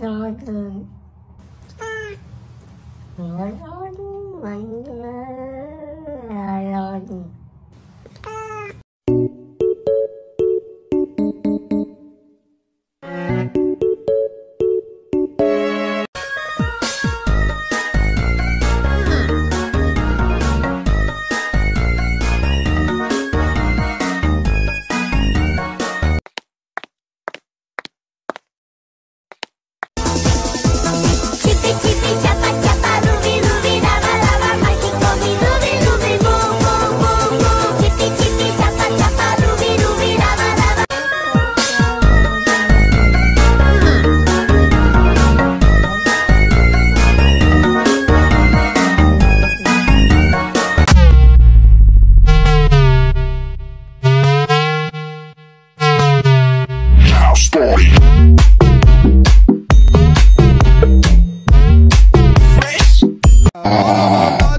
garden. Your garden, my garden. Party. Fresh. Ah.